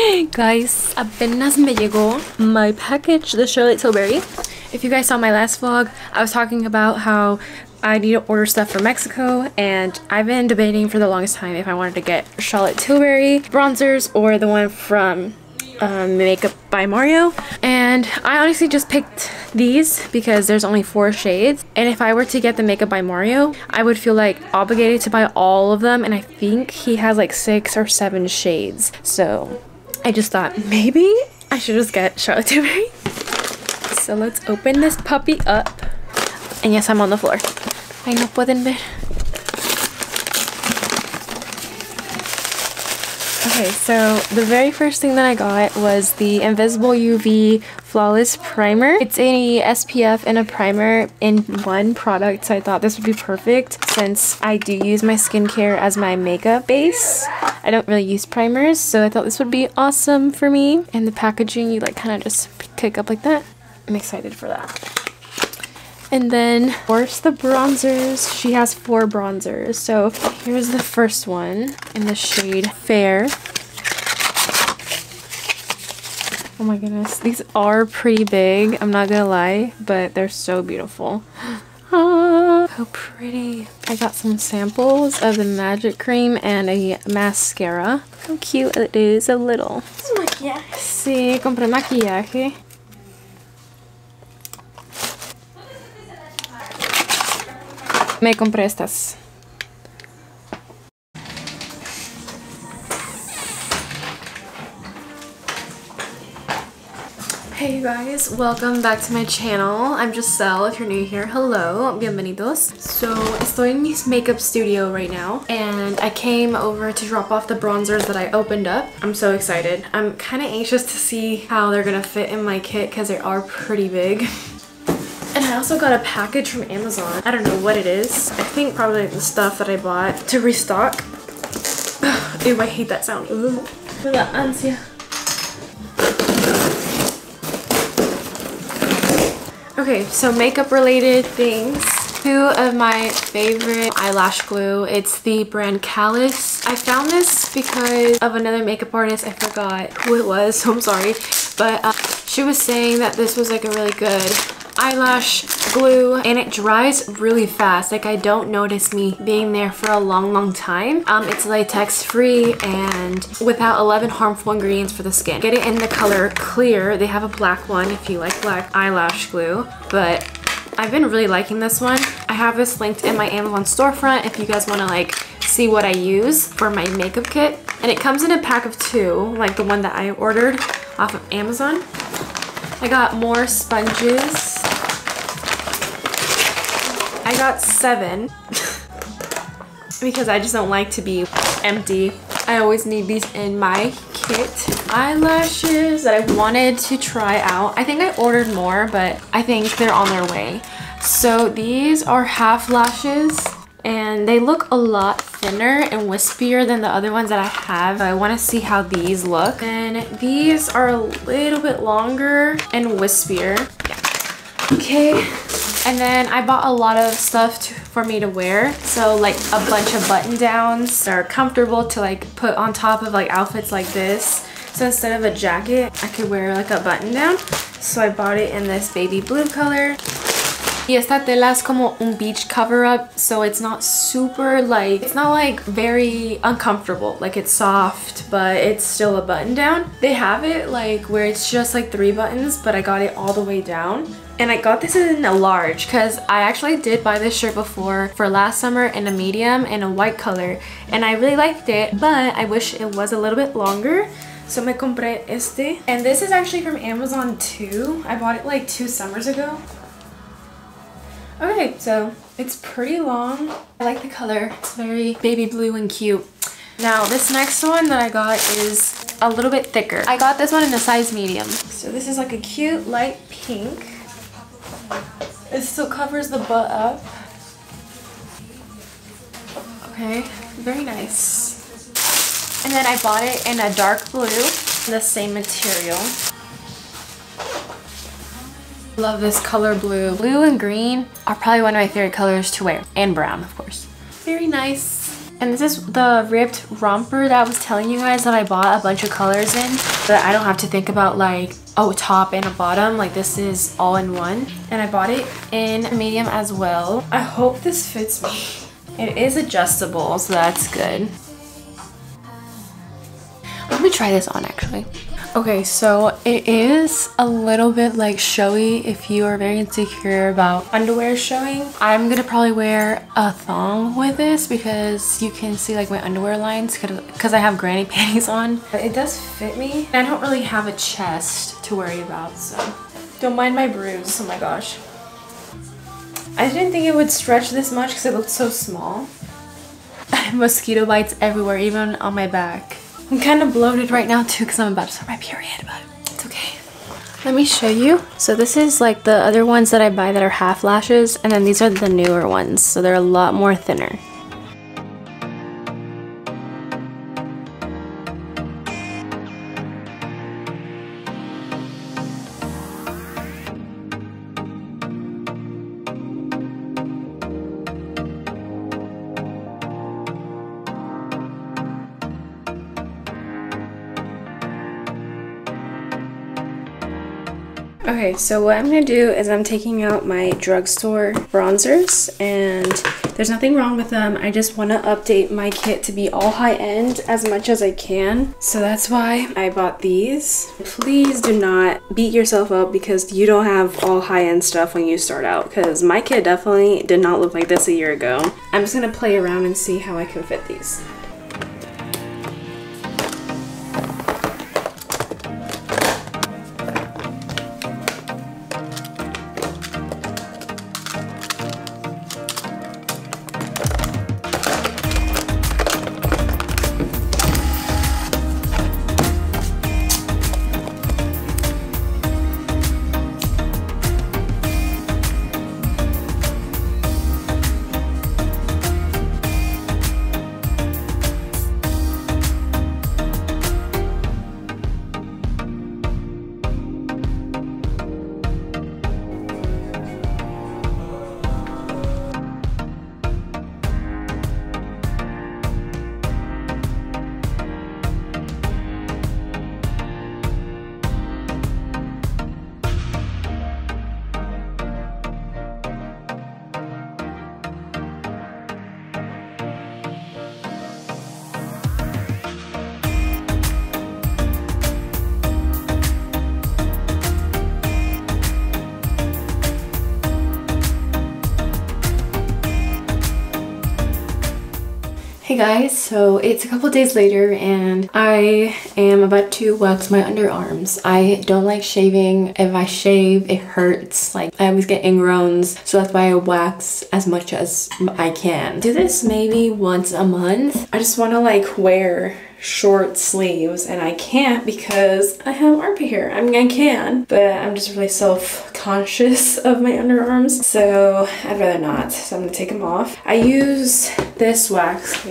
guys, apenas me llegó my package, the Charlotte Tilbury. If you guys saw my last vlog, I was talking about how I need to order stuff from Mexico and I've been debating for the longest time if I wanted to get Charlotte Tilbury bronzers or the one from um, Makeup by Mario and I honestly just picked these because there's only four shades and if I were to get the Makeup by Mario I would feel like obligated to buy all of them and I think he has like six or seven shades so I just thought maybe I should just get Charlotte Tilbury so let's open this puppy up and yes I'm on the floor Ay, no pueden ver. Okay, so the very first thing that I got was the Invisible UV Flawless Primer. It's a SPF and a primer in one product, so I thought this would be perfect since I do use my skincare as my makeup base. I don't really use primers, so I thought this would be awesome for me. And the packaging, you like kind of just pick up like that. I'm excited for that. And then, of course, the bronzers. She has four bronzers. So here's the first one in the shade Fair. Oh my goodness. These are pretty big. I'm not gonna lie, but they're so beautiful. Ah, how pretty. I got some samples of the magic cream and a mascara. How cute it is, a little. Sí, compré maquillaje. Me compré estas. You guys, welcome back to my channel. I'm Giselle, if you're new here, hello, bienvenidos. So, estoy en mi makeup studio right now, and I came over to drop off the bronzers that I opened up. I'm so excited. I'm kind of anxious to see how they're gonna fit in my kit because they are pretty big. And I also got a package from Amazon. I don't know what it is. I think probably the stuff that I bought to restock. Ew, I hate that sound. La ansia. Okay, so makeup related things. Two of my favorite eyelash glue. It's the brand Callus. I found this because of another makeup artist. I forgot who it was, so I'm sorry. But uh, she was saying that this was like a really good eyelash glue and it dries really fast. Like I don't notice me being there for a long long time. Um, it's latex free and without 11 harmful ingredients for the skin. Get it in the color clear. They have a black one if you like black eyelash glue but I've been really liking this one. I have this linked in my Amazon storefront if you guys want to like see what I use for my makeup kit. And it comes in a pack of two like the one that I ordered off of Amazon. I got more sponges got seven because I just don't like to be empty. I always need these in my kit. Eyelashes that I wanted to try out. I think I ordered more, but I think they're on their way. So these are half lashes and they look a lot thinner and wispier than the other ones that I have. I want to see how these look. And these are a little bit longer and wispier. Yeah. Okay, and then I bought a lot of stuff to, for me to wear. So like a bunch of button downs that are comfortable to like put on top of like outfits like this. So instead of a jacket, I could wear like a button down. So I bought it in this baby blue color. Y esta tela es como un beach cover up, so it's not super like, it's not like very uncomfortable. Like it's soft, but it's still a button down. They have it like where it's just like three buttons, but I got it all the way down. And I got this in a large because I actually did buy this shirt before for last summer in a medium in a white color. And I really liked it, but I wish it was a little bit longer. So me compré este. And this is actually from Amazon too. I bought it like two summers ago. Okay, so it's pretty long. I like the color. It's very baby blue and cute. Now this next one that I got is a little bit thicker. I got this one in a size medium. So this is like a cute light pink. It still covers the butt up. Okay, very nice. And then I bought it in a dark blue, the same material. Love this color blue. Blue and green are probably one of my favorite colors to wear. And brown, of course. Very nice. And this is the ripped romper that I was telling you guys that I bought a bunch of colors in. But I don't have to think about like, oh, top and a bottom. Like this is all in one. And I bought it in medium as well. I hope this fits me. It is adjustable, so that's good. Let me try this on actually. Okay, so it is a little bit like showy if you are very insecure about underwear showing. I'm gonna probably wear a thong with this because you can see like my underwear lines because I have granny panties on. It does fit me. I don't really have a chest to worry about, so don't mind my bruise. Oh my gosh. I didn't think it would stretch this much because it looked so small. Mosquito bites everywhere, even on my back. I'm kind of bloated right now too because I'm about to start my period, but it's okay. Let me show you. So this is like the other ones that I buy that are half lashes and then these are the newer ones. So they're a lot more thinner. So what I'm going to do is I'm taking out my drugstore bronzers and there's nothing wrong with them. I just want to update my kit to be all high-end as much as I can. So that's why I bought these. Please do not beat yourself up because you don't have all high-end stuff when you start out because my kit definitely did not look like this a year ago. I'm just going to play around and see how I can fit these. Guys, so it's a couple days later and I am about to wax my underarms. I don't like shaving. If I shave, it hurts. Like I always get ingrowns, so that's why I wax as much as I can. Do this maybe once a month. I just want to like wear short sleeves and I can't because I have armpit hair. I mean, I can, but I'm just really self-conscious of my underarms, so I'd rather not. So I'm gonna take them off. I use this wax.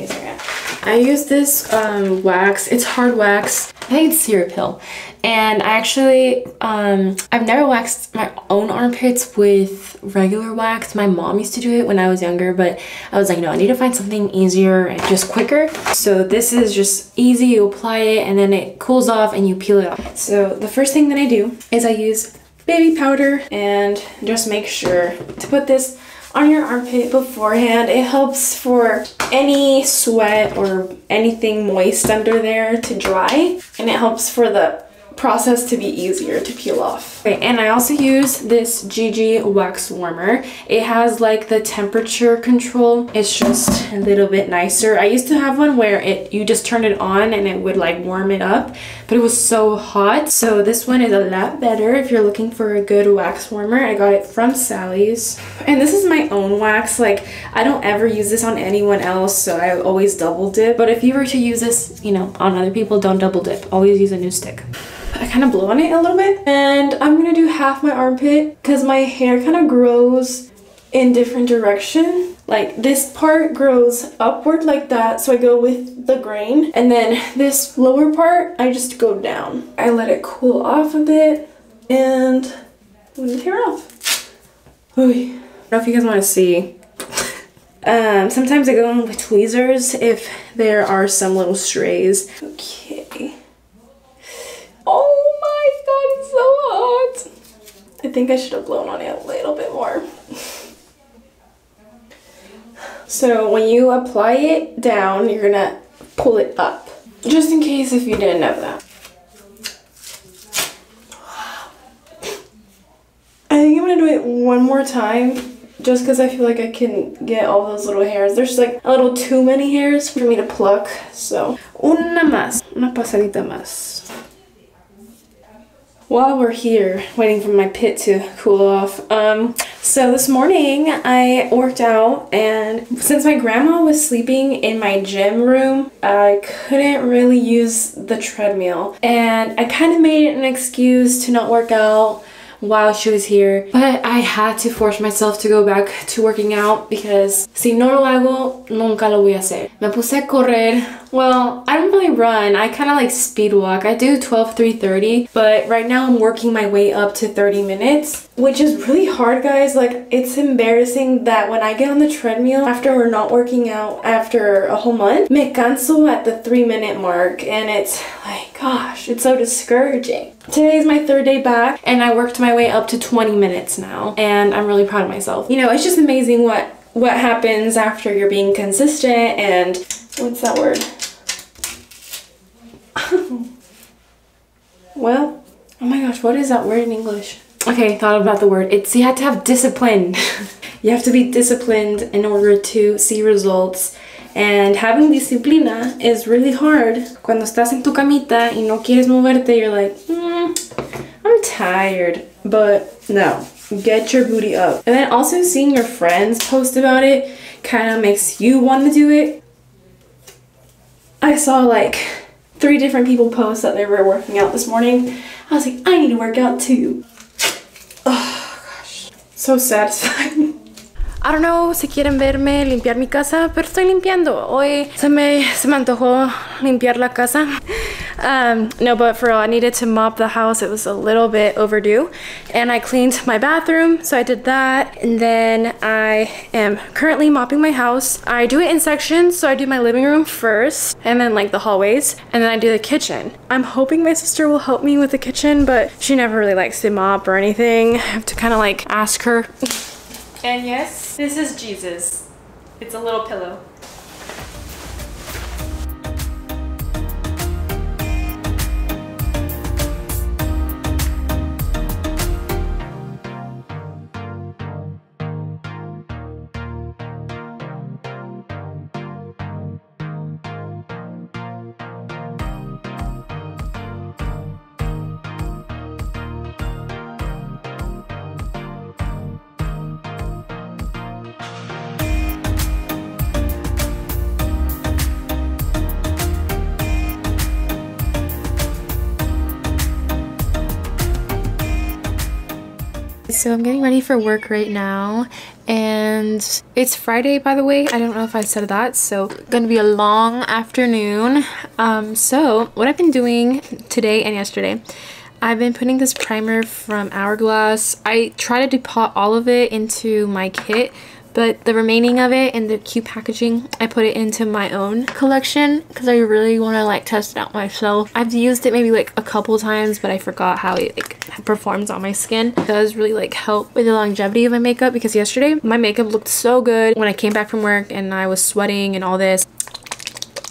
I use this um, wax. It's hard wax. I think it's Cirepil. And I actually, um, I've never waxed my own armpits with regular wax. My mom used to do it when I was younger, but I was like, no, I need to find something easier and just quicker. So this is just easy. You apply it and then it cools off and you peel it off. So the first thing that I do is I use baby powder and just make sure to put this on your armpit beforehand. It helps for any sweat or anything moist under there to dry and it helps for the process to be easier to peel off. Okay, and I also use this Gigi wax warmer. It has like the temperature control. It's just a little bit nicer. I used to have one where it you just turn it on and it would like warm it up, but it was so hot. So this one is a lot better if you're looking for a good wax warmer. I got it from Sally's. And this is my own wax. Like I don't ever use this on anyone else, so I always double dip. But if you were to use this, you know, on other people, don't double dip. Always use a new stick. I kind of blow on it a little bit. And I'm gonna do half my armpit because my hair kind of grows in different direction. Like this part grows upward like that, so I go with the grain. And then this lower part, I just go down. I let it cool off a bit and move the hair off. Oy. I don't know if you guys want to see Um, sometimes I go in with tweezers if there are some little strays. Okay. Oh my god, it's so hot. I think I should have blown on it a little bit more. So when you apply it down, you're gonna pull it up. Just in case if you didn't know that. I think I'm gonna do it one more time just because I feel like I can get all those little hairs. There's like a little too many hairs for me to pluck. So, una más, una pasadita más. While we're here waiting for my pit to cool off, um, so this morning I worked out and since my grandma was sleeping in my gym room, I couldn't really use the treadmill. And I kind of made it an excuse to not work out while she was here. But I had to force myself to go back to working out because si no lo hago, nunca lo voy a hacer. Me puse a correr. Well, I don't really run. I kind of like speed walk. I do 12, 3, 30, but right now I'm working my way up to 30 minutes, which is really hard, guys. Like, it's embarrassing that when I get on the treadmill after we're not working out after a whole month, me canso at the three minute mark, and it's like, gosh, it's so discouraging. Today is my third day back, and I worked my way up to 20 minutes now, and I'm really proud of myself. You know, it's just amazing what what happens after you're being consistent and what's that word? well, oh my gosh, what is that word in English? Okay, thought about the word. It's you have to have discipline. you have to be disciplined in order to see results. And having disciplina is really hard. Cuando estás en tu camita y no quieres moverte, you're like, mm, I'm tired. But no, get your booty up. And then also seeing your friends post about it kind of makes you want to do it. I saw like three different people post that they were working out this morning. I was like, I need to work out too. Oh gosh, so satisfying. I don't know si quieren verme limpiar mi casa, pero estoy limpiando. Hoy se me, se me antojó limpiar la casa. Um, no, but for real, I needed to mop the house. It was a little bit overdue. And I cleaned my bathroom, so I did that. And then I am currently mopping my house. I do it in sections, so I do my living room first, and then like the hallways, and then I do the kitchen. I'm hoping my sister will help me with the kitchen, but she never really likes to mop or anything. I have to kind of like ask her. And yes, this is Jesus. It's a little pillow. So I'm getting ready for work right now and it's Friday by the way. I don't know if I said that. So gonna be a long afternoon. Um, so what I've been doing today and yesterday I've been putting this primer from Hourglass. I try to depot all of it into my kit but the remaining of it and the cute packaging I put it into my own collection because I really want to like test it out myself. I've used it maybe like a couple times but I forgot how it like performs on my skin. It does really like help with the longevity of my makeup because yesterday my makeup looked so good. When I came back from work and I was sweating and all this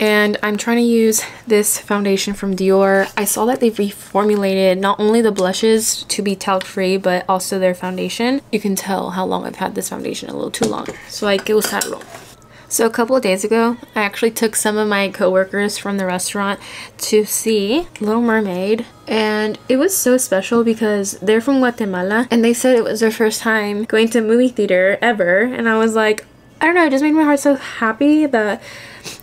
and I'm trying to use this foundation from Dior. I saw that they've reformulated not only the blushes to be talc free but also their foundation. You can tell how long I've had this foundation, a little too long. So hay que usarlo. So a couple of days ago, I actually took some of my coworkers from the restaurant to see Little Mermaid and it was so special because they're from Guatemala and they said it was their first time going to movie theater ever and I was like, I don't know, it just made my heart so happy that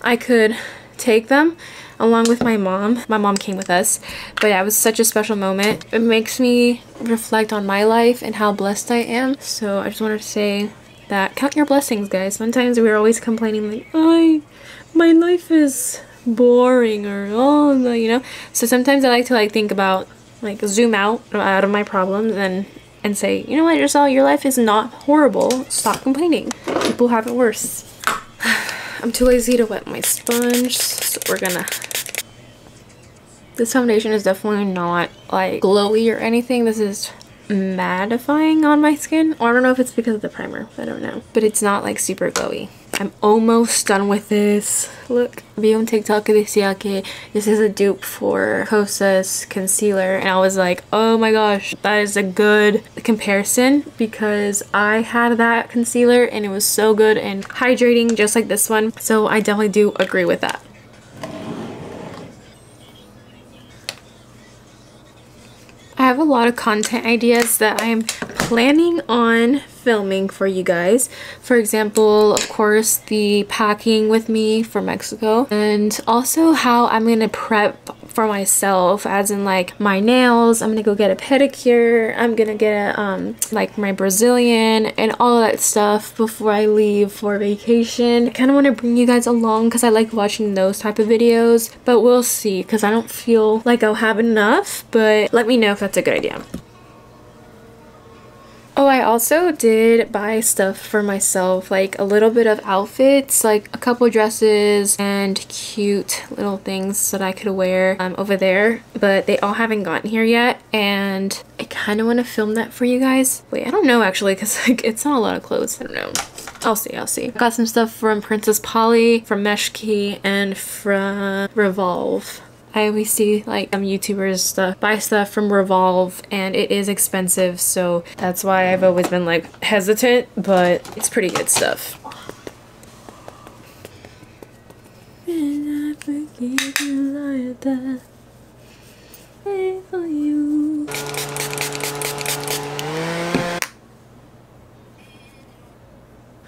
I could take them along with my mom. My mom came with us, but yeah, it was such a special moment. It makes me reflect on my life and how blessed I am. So I just wanted to say that count your blessings, guys. Sometimes we're always complaining like, I, my life is boring or oh, you know. So sometimes I like to like think about like zoom out out of my problems and and say, you know what, Giselle, your life is not horrible. Stop complaining. People have it worse. I'm too lazy to wet my sponge, so we're gonna this foundation is definitely not like glowy or anything. This is mattifying on my skin. Or I don't know if it's because of the primer. I don't know. But it's not like super glowy. I'm almost done with this. Look, vi on TikTok que decía this is a dupe for Kosas concealer and I was like, oh my gosh, that is a good comparison because I had that concealer and it was so good and hydrating just like this one. So I definitely do agree with that. I have a lot of content ideas that I'm planning on filming for you guys. For example, of course, the packing with me for Mexico and also how I'm going to prep for myself as in like my nails. I'm to go get a pedicure. I'm to get a, um, like my Brazilian and all that stuff before I leave for vacation. I kind of want to bring you guys along because I like watching those type of videos, but we'll see because I don't feel like I'll have enough, but let me know if that's a good idea. Oh, I also did buy stuff for myself, like a little bit of outfits, like a couple dresses and cute little things that I could wear um, over there, but they all haven't gotten here yet, and I kind of want to film that for you guys. Wait, I don't know actually, because like it's not a lot of clothes. I don't know. I'll see, I'll see. Got some stuff from Princess Polly, from Meshki, and from Revolve. I always see like some YouTubers stuff buy stuff from Revolve and it is expensive so that's why I've always been like hesitant but it's pretty good stuff.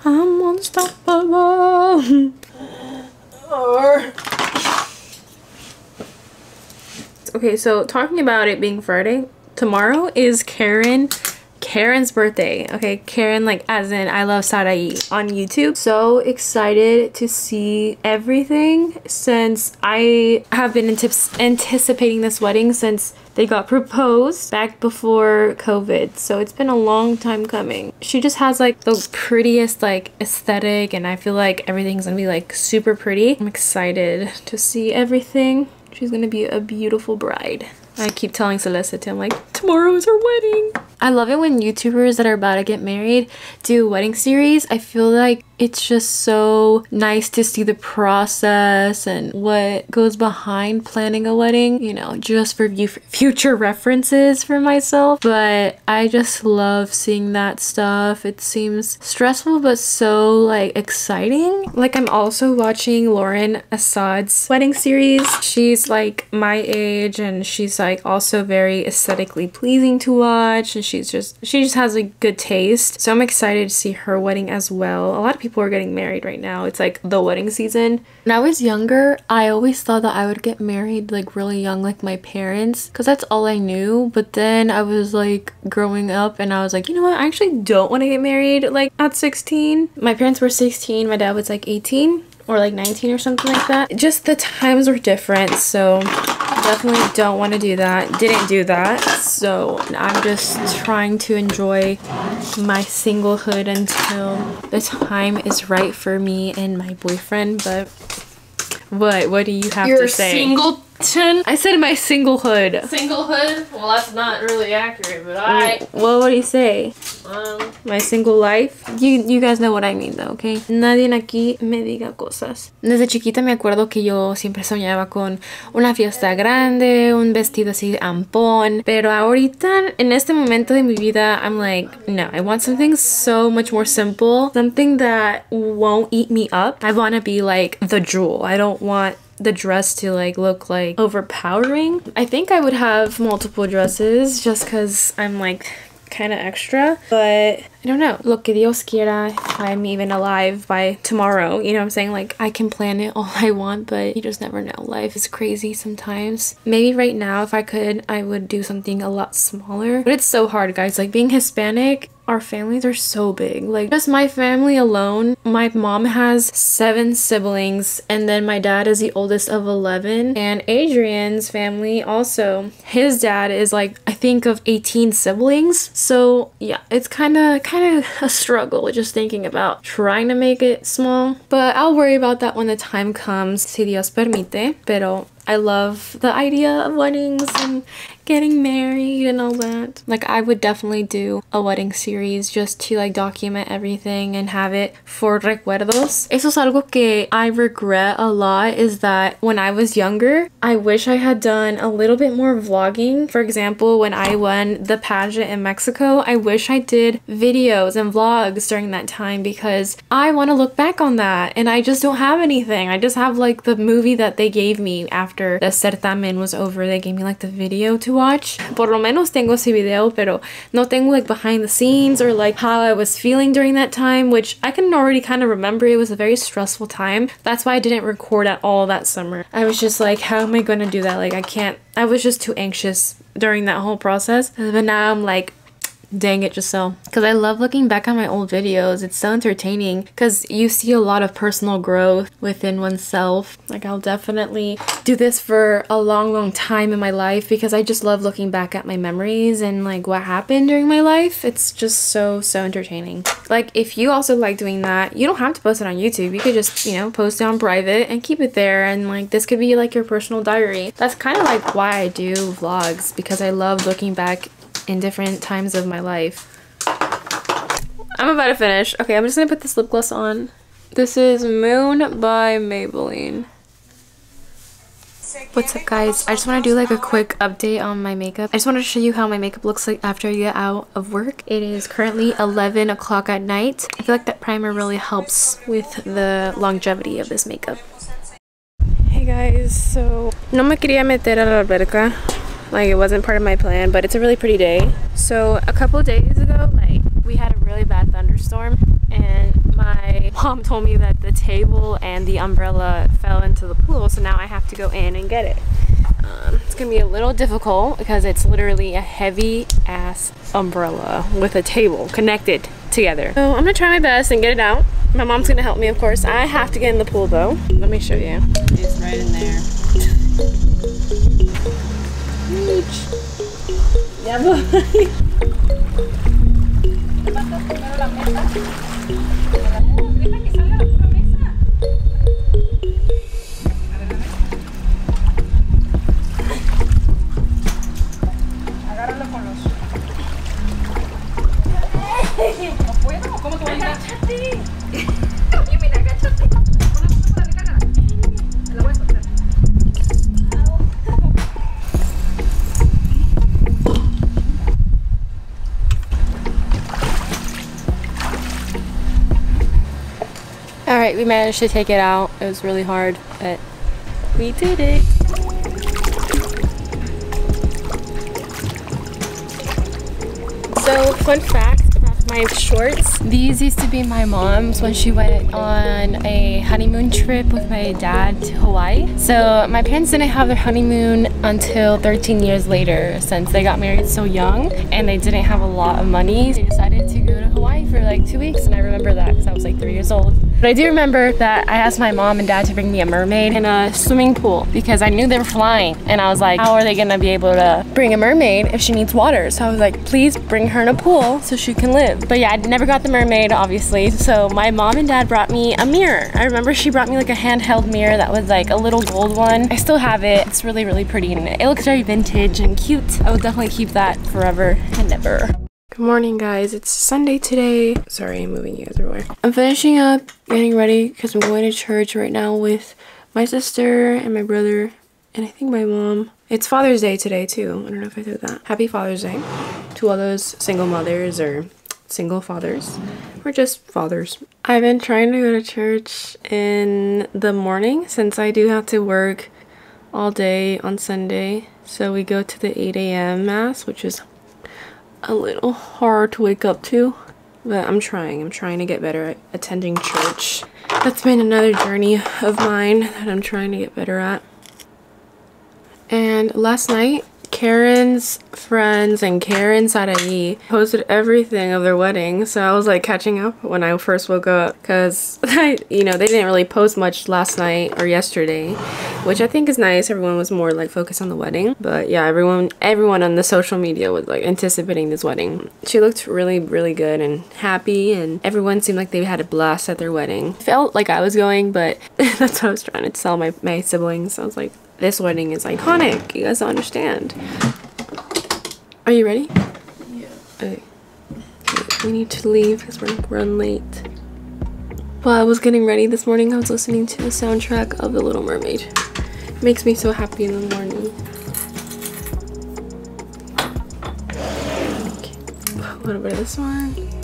I'm unstoppable. or Okay, so talking about it being Friday, tomorrow is Karen Karen's birthday. Okay, Karen like as in I love Sarai on YouTube. So excited to see everything since I have been anticipating this wedding since they got proposed back before COVID. So it's been a long time coming. She just has like the prettiest like aesthetic and I feel like everything's gonna be like super pretty. I'm excited to see everything. She's gonna be a beautiful bride. I keep telling Celeste, I'm like, tomorrow is her wedding. I love it when YouTubers that are about to get married do wedding series. I feel like it's just so nice to see the process and what goes behind planning a wedding, you know, just for future references for myself. But I just love seeing that stuff. It seems stressful but so like exciting. Like I'm also watching Lauren Assad's wedding series. She's like my age and she's like also very aesthetically pleasing to watch and she's just she just has a good taste. So I'm excited to see her wedding as well. A lot of people are getting married right now. It's like the wedding season. When I was younger, I always thought that I would get married like really young like my parents because that's all I knew. But then I was like growing up and I was like, you know what? I actually don't want to get married like at 16. My parents were 16, my dad was like 18 or like 19 or something like that. Just the times were different, so definitely don't want to do that. Didn't do that, so I'm just trying to enjoy my singlehood until the time is right for me and my boyfriend, but what? What do you have You're to say? single I said my singlehood. Singlehood? Well, that's not really accurate, but I. Well, what do you say? Um, my single life. You, you guys know what I mean, though, okay? Nadie aquí me diga cosas. Desde chiquita me acuerdo que yo siempre soñaba con una fiesta grande, un vestido así ampón. Pero ahorita, en este momento de mi vida, I'm like, no, I want something so much more simple. Something that won't eat me up. I want to be like the jewel. I don't want the dress to like look like overpowering. I think I would have multiple dresses just because I'm like kind of extra but I don't know. Lo que Dios quiera I'm even alive by tomorrow. You know what I'm saying? Like I can plan it all I want but you just never know. Life is crazy sometimes. Maybe right now if I could I would do something a lot smaller. But it's so hard guys. Like being Hispanic our families are so big. Like just my family alone, my mom has seven siblings and then my dad is the oldest of 11 and Adrian's family also. His dad is like I think of 18 siblings. So yeah, it's kind of kind kind of a struggle just thinking about trying to make it small. But I'll worry about that when the time comes. Si Dios permite. Pero I love the idea of weddings and getting married and all that. Like I would definitely do a wedding series just to like document everything and have it for recuerdos. Eso es algo que I regret a lot is that when I was younger, I wish I had done a little bit more vlogging. For example, when I won the pageant in Mexico, I wish I did videos and vlogs during that time because I want to look back on that and I just don't have anything. I just have like the movie that they gave me after the certamen was over. They gave me like the video to watch. Por lo menos tengo ese video, pero no tengo like behind the scenes or like how I was feeling during that time, which I can already kind of remember. It was a very stressful time. That's why I didn't record at all that summer. I was just like, how am I going to do that? Like, I can't, I was just too anxious during that whole process. But now I'm like, Dang it, Giselle. Because I love looking back on my old videos. It's so entertaining because you see a lot of personal growth within oneself. Like, I'll definitely do this for a long, long time in my life because I just love looking back at my memories and like what happened during my life. It's just so, so entertaining. Like, if you also like doing that, you don't have to post it on YouTube. You could just, you know, post it on private and keep it there. And like, this could be like your personal diary. That's kind of like why I do vlogs because I love looking back in different times of my life. I'm about to finish. Okay, I'm just gonna put this lip gloss on. This is Moon by Maybelline. What's up guys? I just want to do like a quick update on my makeup. I just want to show you how my makeup looks like after I get out of work. It is currently 11 o'clock at night. I feel like that primer really helps with the longevity of this makeup. Hey guys, so no me quería meter a la alberca like it wasn't part of my plan but it's a really pretty day. So a couple days ago like we had a really bad thunderstorm and my mom told me that the table and the umbrella fell into the pool so now I have to go in and get it. Um, it's gonna be a little difficult because it's literally a heavy ass umbrella with a table connected together. So I'm gonna try my best and get it out. My mom's gonna help me of course. I have to get in the pool though. Let me show you. It's right in there. bitch. Ya voy. ¿Te pasas primero la mesa? We managed to take it out. It was really hard, but we did it. So, fun fact my shorts. These used to be my mom's when she went on a honeymoon trip with my dad to Hawaii. So, my parents didn't have their honeymoon until 13 years later since they got married so young and they didn't have a lot of money. They decided to go to Hawaii for like two weeks, and I remember that because I was like three years old. But I do remember that I asked my mom and dad to bring me a mermaid and a swimming pool because I knew they were flying. And I was like, how are they gonna be able to bring a mermaid if she needs water? So I was like, please bring her in a pool so she can live. But yeah, I never got the mermaid, obviously. So my mom and dad brought me a mirror. I remember she brought me like a handheld mirror that was like a little gold one. I still have it. It's really, really pretty and it looks very vintage and cute. I will definitely keep that forever and ever. Good morning, guys. It's Sunday today. Sorry, I'm moving you guys everywhere. I'm finishing up, getting ready because I'm going to church right now with my sister and my brother, and I think my mom. It's Father's Day today, too. I don't know if I said that. Happy Father's Day to all those single mothers or single fathers or just fathers. I've been trying to go to church in the morning since I do have to work all day on Sunday. So we go to the 8 a.m. mass, which is a little hard to wake up to, but I'm trying. I'm trying to get better at attending church. That's been another journey of mine that I'm trying to get better at. And last night, Karen's friends and Karen Sarayi posted everything of their wedding. So I was like catching up when I first woke up because, you know, they didn't really post much last night or yesterday, which I think is nice. Everyone was more like focused on the wedding. But yeah, everyone, everyone on the social media was like anticipating this wedding. She looked really, really good and happy and everyone seemed like they had a blast at their wedding. Felt like I was going, but that's what I was trying to tell my, my siblings. I was like, this wedding is iconic. You guys don't understand. Are you ready? Yeah. Okay. We need to leave because we're gonna run late. While I was getting ready this morning, I was listening to the soundtrack of The Little Mermaid. It makes me so happy in the morning. Okay. A little bit of this one.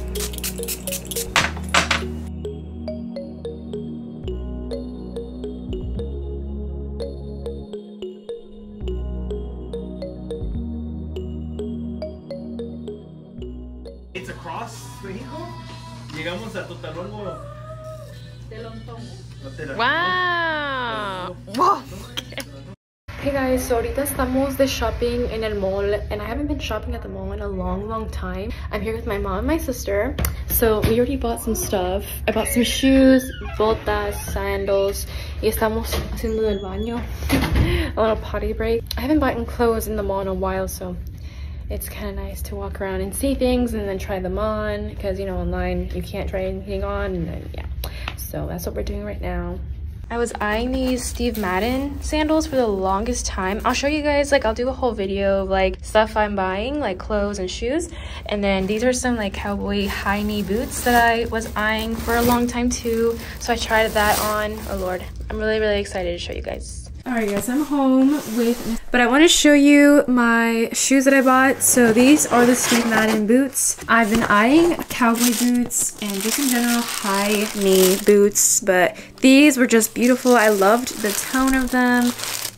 Estamos de shopping in el mall and I haven't been shopping at the mall in a long, long time. I'm here with my mom and my sister. So we already bought some stuff. I bought some shoes, botas, sandals. Y estamos haciendo del baño. a little potty break. I haven't bought clothes in the mall in a while, so it's kind of nice to walk around and see things and then try them on because you know online you can't try anything on and then yeah so that's what we're doing right now I was eyeing these Steve Madden sandals for the longest time. I'll show you guys, like, I'll do a whole video of, like, stuff I'm buying, like, clothes and shoes. And then these are some, like, cowboy high-knee boots that I was eyeing for a long time, too. So I tried that on. Oh, Lord. I'm really, really excited to show you guys. Alright guys, I'm home with, but I want to show you my shoes that I bought. So these are the Steve Madden boots. I've been eyeing cowboy boots and just in general high knee boots, but these were just beautiful. I loved the tone of them.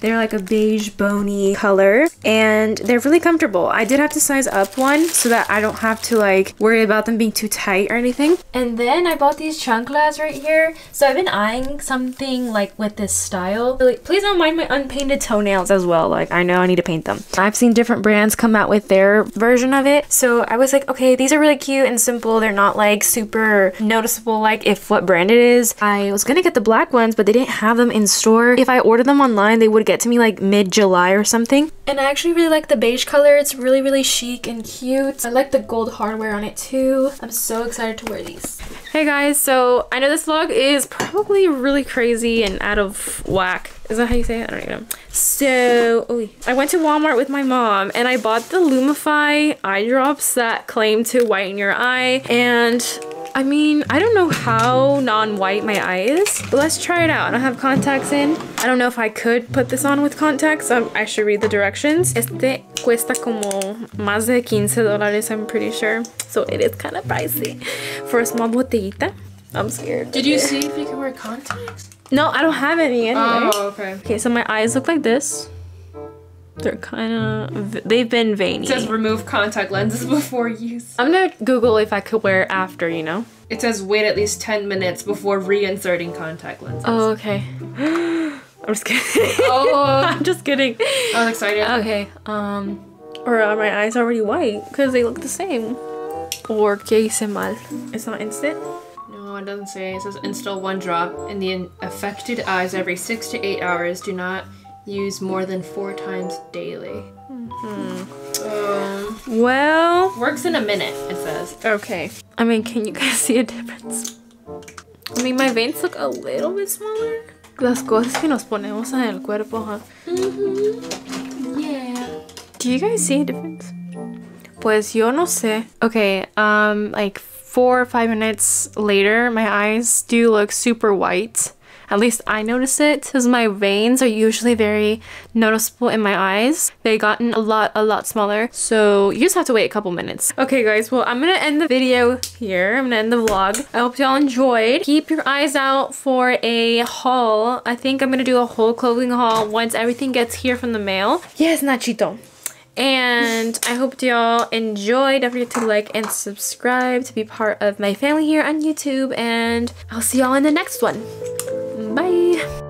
They're like a beige bony color and they're really comfortable. I did have to size up one so that I don't have to like worry about them being too tight or anything. And then I bought these chanclas right here. So I've been eyeing something like with this style. Please don't mind my unpainted toenails as well. Like I know I need to paint them. I've seen different brands come out with their version of it. So I was like, okay, these are really cute and simple. They're not like super noticeable like if what brand it is. I was gonna get the black ones, but they didn't have them in store. If I ordered them online, they would get to me like mid-July or something. And I actually really like the beige color. It's really, really chic and cute. I like the gold hardware on it too. I'm so excited to wear these. Hey guys, so I know this vlog is probably really crazy and out of whack. Is that how you say it? I don't even know. So, oh, I went to Walmart with my mom and I bought the Lumify eye drops that claim to whiten your eye. And I mean, I don't know how non-white my eye is, but let's try it out. I don't have contacts in. I don't know if I could put this on with contacts. Um, I should read the directions. Este cuesta como más de 15 dólares, I'm pretty sure. So it is kind of pricey for a small botellita. I'm scared. Did you see if you can wear contacts? No, I don't have any anyway. Oh, okay. Okay, so my eyes look like this. They're kind of, they've been veiny. It says remove contact lenses before use. I'm gonna Google if I could wear after, you know? It says wait at least 10 minutes before reinserting contact lenses. Oh, okay. I'm just kidding. Oh. I'm just kidding. I was excited. Okay, um, or are my eyes already white? Because they look the same. Or que hice mal? It's not instant? No, it doesn't say. It says install one drop in the affected eyes every six to eight hours. Do not use more than four times daily. Um, Well, works in a minute, it says. okay. I mean, can you guys see a difference? I mean, my veins look a little bit smaller. Las cosas que nos ponemos en el cuerpo, huh? Yeah. Do you guys see a difference? Pues yo no sé. Okay, um, like four or five minutes later, my eyes do look super white. At least I notice it because my veins are usually very noticeable in my eyes. They've gotten a lot, a lot smaller. So you just have to wait a couple minutes. Okay guys, well I'm gonna end the video here. I'm gonna end the vlog. I hope y'all enjoyed. Keep your eyes out for a haul. I think I'm gonna do a whole clothing haul once everything gets here from the mail. Yes, Nachito. And I hope y'all enjoyed. Don't forget to like and subscribe to be part of my family here on YouTube. And I'll see y'all in the next one. Bye.